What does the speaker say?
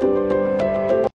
Bye.